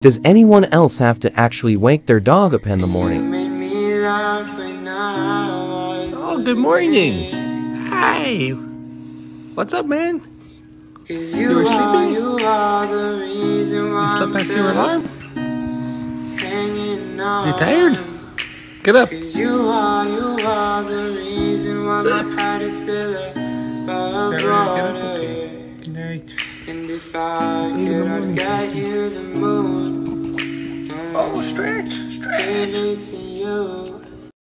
Does anyone else have to actually wake their dog up in the morning? Oh, good morning. Hi. What's up, man? You were sleeping? You slept past your alarm? You tired? Get up. You are, you are the reason why my heart is still above water. Good night. And if I could, I'd get you Oh, stretch, stretch.